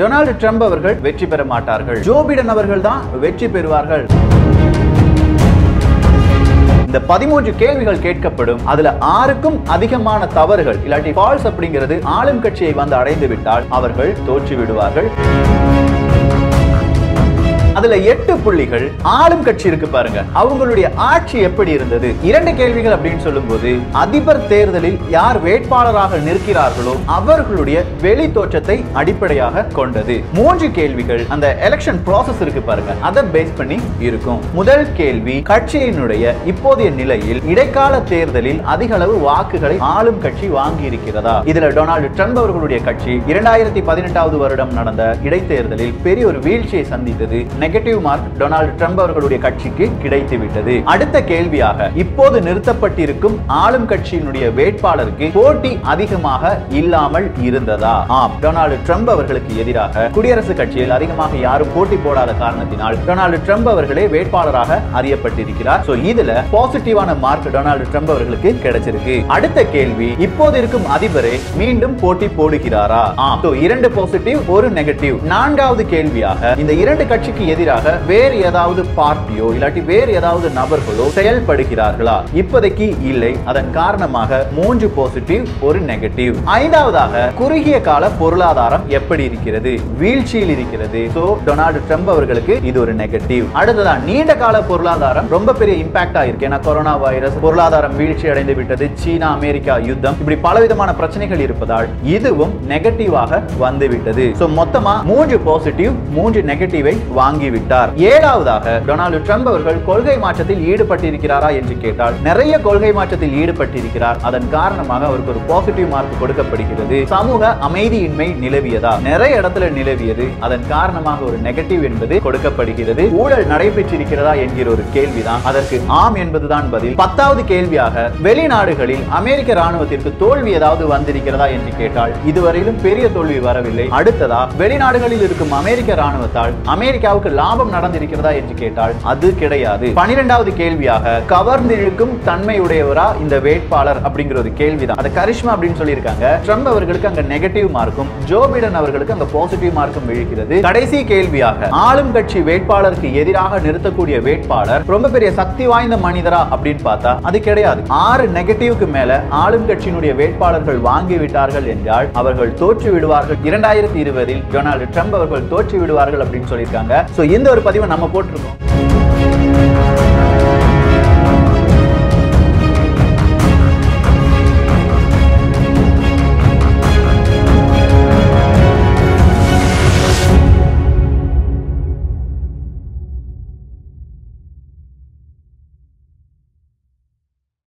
Donald Trump அவர்கள் வெற்றி பெற மாட்டார்கள். ஜோ பிடன் அவர்கள் தான் வெற்றி பெறுவார்கள். இந்த பதிமூன்று கேள்விகள் கேட்கப்படும். அதுல ஆறுக்கும் அதிகமான தவறுகள் இல்லாட்டி ஃபால்ஸ் அப்படிங்கிறது ஆளும் கட்சியை வந்து அடைந்து விட்டால் அவர்கள் தோற்று விடுவார்கள் அதுல எட்டு புள்ளிகள் ஆளும் கட்சி இருக்கு பாருங்க. அவங்களுடைய ஆட்சி எப்படி இருந்தது? இரண்டு கேள்விகள் அப்படின்னு சொல்லும்போது அதிபர் தேர்தலில் யார் வேட்பாளராக நிற்கிறார்களோ அவர்களுடைய வெளி தோற்றத்தை அடிப்படையாக கொண்டது. மூன்று கேள்விகள் அந்த எலெக்ஷன் ப்ராசஸ் இருக்கு பாருங்க. அதை பேஸ் பண்ணி இருக்கும். முதல் கேள்வி கட்சியினுடைய இப்போதைய நிலையில் இடைக்கால தேர்தலில் அதிக அளவு வாக்குகளை ஆளும் கட்சி வாங்கி இருக்கிறதா இதுல டொனால்டு ட்ரம்ப் அவர்களுடைய கட்சி இரண்டாயிரத்தி பதினெட்டாவது வருடம் நடந்த இடைத்தேர்தலில் பெரிய ஒரு வீழ்ச்சியை சந்தித்தது. நெகட்டிவ் மார்க் டொனால்டு ட்ரம்ப் அவர்களுடைய கட்சிக்கு கிடைத்து விட்டது அடுத்த கேள்வியாக இப்போது நிறுத்தப்பட்டிருக்கும் ஆளும் கட்சியினுடைய வேட்பாளருக்கு போட்டி அதிகமாக இல்லாமல் இருந்ததா? ஆம் டொனால்டு ட்ரம்ப் அவர்களுக்கு எதிராக குடியரசுக் கட்சியில் அதிகமாக யாரும் போட்டி போடாத காரணத்தினால் டொனால்டு ட்ரம்ப் அவர்களே வேட்பாளராக அறியப்பட்டிருக்கிறார். சோ இதுல பாசிட்டிவான மார்க் டொனால்டு ட்ரம்ப் அவர்களுக்கு கிடைச்சிருக்கு. அடுத்த கேள்வி இப்போது இருக்கும் அதிபரே மீண்டும் போட்டி போடுகிறாரா? ஆம் இரண்டு பாசிட்டிவ் ஒரு நெகட்டிவ் நான்காவது கேள்வியாக இந்த இரண்டு கட்சிக்கு எதிராக வேறு ஏதாவது பார்ட்டியோ இல்லாட்டி வேறு ஏதாவது நபர்களோ செயல்படுகிறார்களா? இப்போதைக்கு இல்லை. அதன் காரணமாக மூன்று பாசிட்டிவ் ஒரு நெகட்டிவ் ஐந்தாவதாக குறுகிய கால பொருளாதாரம் எப்படி இருக்கிறது? வீழ்ச்சியில் இருக்கிறது. சோ டொனால்டு ட்ரம்ப் அவர்களுக்கு இது ஒரு நெகட்டிவ் அடுத்ததா நீண்ட கால பொருளாதாரம் ரொம்ப பெரிய இம்பாக்ட் ஆயிருக்கு. ஏன்னா கொரோனா வைரஸ் பொருளாதாரம் வீழ்ச்சி அடைந்து விட்டது. சீனா அமெரிக்கா யுத்தம் இப்படி பலவிதமான பிரச்சனைகள் இருப்பதால் இதுவும் நெகட்டிவாக வந்துவிட்டது சோ மொத்தமா மூன்று பாசிட்டிவ் மூன்று நெகட்டிவை வாங்கி விட்டார். ஏழாவதாக டொனால்டு ட்ரம்ப் அவர்கள் கொள்கை மாற்றத்தில் ஈடுபட்டிருக்கிறாரா என்று கேட்டால் நிறைய கொள்கை மாற்றத்தில் ஈடுபட்டிருக்கிறார். அதன் காரணமாக அவருக்கு ஒரு பாசிட்டிவ் மார்க் கொடுக்கப்படுகிறது. சமூக அமைதியின்மை நிலவியதா? நிறைய இடத்துல நிலவியது. அதன் காரணமாக ஒரு நெகட்டிவ் என்பது கொடுக்கப்படுகிறது. ஊழல் நடைபெற்றிருக்கிறதா என்கிற ஒரு கேள்விதான். அதற்கு ஆம் என்பதுதான் பதில். பத்தாவது கேள்வியாக வெளிநாடுகளில் அமெரிக்க ராணுவத்திற்கு தோல்வி ஏதாவது வந்திருக்கிறதா என்று கேட்டால் இதுவரையிலும் பெரிய தோல்வி வரவில்லை. அடுத்ததா வெளிநாடுகளில் இருக்கும் அமெரிக்க ராணுவத்தால் அமெரிக்காவுக்கு லாபம் நடந்திருக்கிறதா என்று கேட்டால் அது கிடையாது. பனிரெண்டாவது கேள்வியாக கவர்ந்திழுக்கும் தன்மையுடையவரா இந்த வேட்பாளர் அப்படிங்கிற ஒரு கேள்விதான். அது கரிஷ்மா அப்படின்னு சொல்லியிருக்காங்க. ட்ரம்ப் அவர்களுக்கு அங்க நெகட்டிவ் மார்க்கும் ஜோ பிடன் அவர்களுக்கு அங்க பாசிட்டிவ் மார்க்கும் விழுகிறது. கடைசி கேள்வியாக ஆளும் கட்சி வேட்பாளருக்கு எதிராக நிறுத்தக்கூடிய வேட்பாளர் ரொம்ப பெரிய சக்தி வாய்ந்த மனிதரா அப்படின்னு பார்த்தா அது கிடையாது. ஆறு நெகட்டிவ்க்கு மேல ஆளும் கட்சியினுடைய வேட்பாளர்கள் வாங்கி விட்டார்கள் என்றால் அவர்கள் தோற்று விடுவார்கள். இரண்டாயிரத்தி இருபதில் டொனால்டு ட்ரம்ப் அவர்கள் தோற்று விடுவார்கள் அப்படின்னு சொல்லியிருக்காங்க. சோ இந்த ஒரு பதிவை நம்ம போட்டிருக்கோம்.